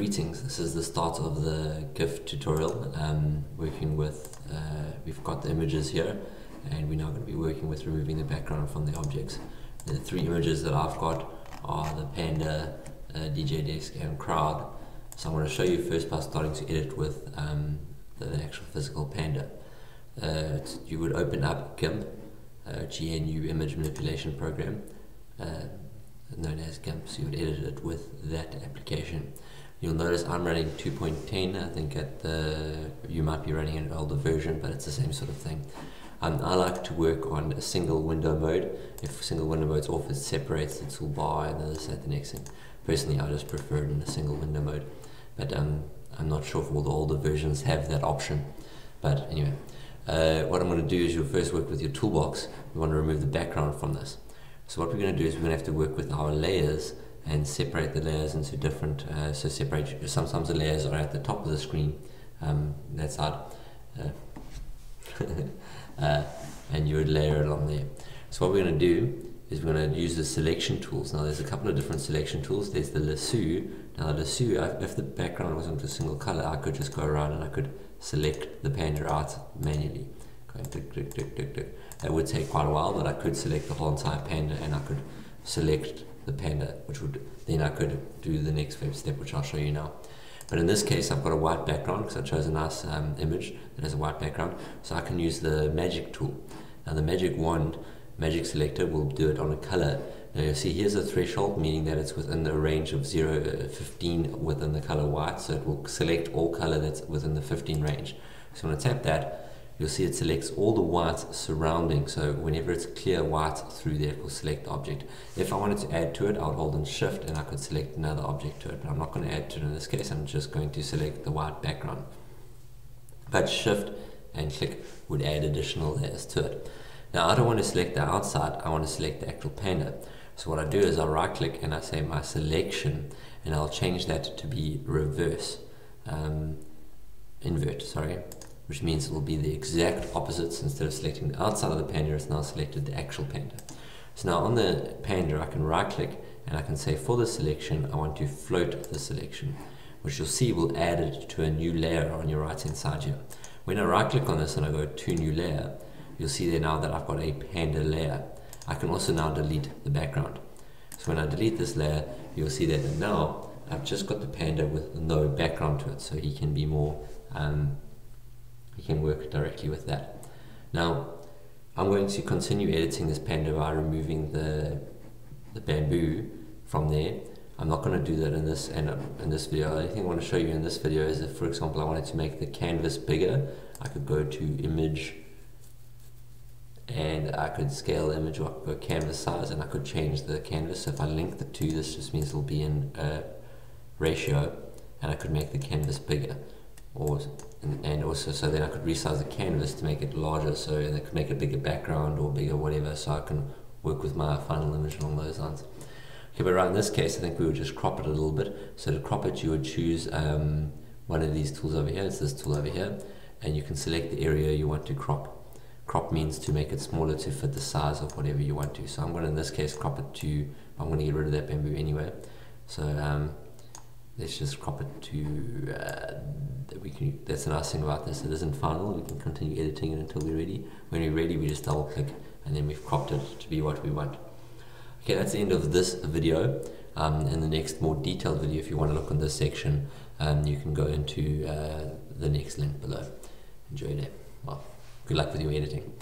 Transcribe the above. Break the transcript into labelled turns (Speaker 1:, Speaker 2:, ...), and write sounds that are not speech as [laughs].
Speaker 1: greetings. This is the start of the GIF tutorial. Um, working with, uh, we've got the images here, and we're now going to be working with removing the background from the objects. The three images that I've got are the panda, uh, DJ desk, and crowd. So I'm going to show you first by starting to edit with um, the actual physical panda. Uh, you would open up GIMP, uh, GNU Image Manipulation Program. Uh, known as GIMP, so you would edit it with that application. You'll notice I'm running 2.10, I think at the, you might be running an older version, but it's the same sort of thing. Um, I like to work on a single window mode. If single window mode's off, it separates the toolbar and then at the next thing. Personally, I just prefer it in a single window mode, but um, I'm not sure if all the older versions have that option. But anyway, uh, what I'm going to do is you'll first work with your toolbox. We want to remove the background from this. So what we're going to do is we're going to have to work with our layers and separate the layers into different, uh, so separate, sometimes the layers are at the top of the screen, um, that side, uh, [laughs] uh, and you would layer it on there. So what we're going to do is we're going to use the selection tools. Now there's a couple of different selection tools. There's the lasso. Now the lasso, if the background wasn't a single color, I could just go around and I could select the panda out manually. Going click, click, click, click, click. That would take quite a while, but I could select the whole entire panda and I could select the panda, which would then I could do the next step, which I'll show you now. But in this case, I've got a white background because I chose a nice um, image that has a white background. So I can use the magic tool. Now the magic wand, magic selector will do it on a color. Now you see here's a threshold, meaning that it's within the range of 0 uh, 15 within the color white. So it will select all color that's within the 15 range. So when I tap that, you'll see it selects all the whites surrounding. So whenever it's clear white through there, it will select the object. If I wanted to add to it, I would hold in shift and I could select another object to it. But I'm not going to add to it in this case. I'm just going to select the white background. But shift and click would add additional layers to it. Now I don't want to select the outside, I want to select the actual panda. So what I do is I right click and I say my selection and I'll change that to be reverse, um, invert, sorry which means it will be the exact opposites. Instead of selecting the outside of the panda, it's now selected the actual panda. So now on the panda, I can right click and I can say for the selection, I want to float the selection, which you'll see will add it to a new layer on your right hand side here. When I right click on this and I go to new layer, you'll see there now that I've got a panda layer. I can also now delete the background. So when I delete this layer, you'll see that now I've just got the panda with no background to it, so he can be more um, you can work directly with that. Now, I'm going to continue editing this panda by removing the, the bamboo from there. I'm not going to do that in this and in this video. The only thing I want to show you in this video is if, for example, I wanted to make the canvas bigger, I could go to image and I could scale image or go canvas size and I could change the canvas. So if I link the two, this just means it'll be in a ratio and I could make the canvas bigger or and, also so then I could resize the canvas to make it larger so and I could make a bigger background or bigger whatever so I can work with my final image along those lines. Okay, but right in this case I think we would just crop it a little bit. So to crop it you would choose um, one of these tools over here, it's this tool over here, and you can select the area you want to crop. Crop means to make it smaller to fit the size of whatever you want to. So I'm going to in this case crop it to, I'm going to get rid of that bamboo anyway. So um, let's just crop it to uh, we can that's the nice thing about this. It isn't final. We can continue editing it until we're ready. When we're ready we just double click and then we've cropped it to be what we want. Okay that's the end of this video. Um, in the next more detailed video if you want to look on this section um, you can go into uh, the next link below. Enjoy that. Well good luck with your editing